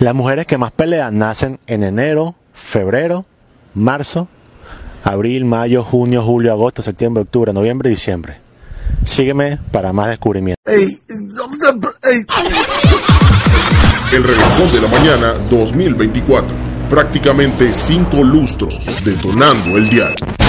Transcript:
Las mujeres que más pelean nacen en enero, febrero, marzo, abril, mayo, junio, julio, agosto, septiembre, octubre, noviembre y diciembre. Sígueme para más descubrimientos. El Reventón de la Mañana 2024. Prácticamente cinco lustros detonando el diario.